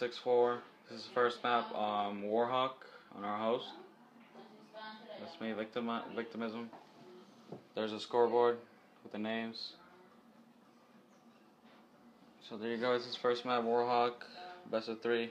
6-4. This is the first map, um, Warhawk on our host. That's me, victim uh, victimism. There's a scoreboard with the names. So there you go, this is first map, Warhawk, best of three.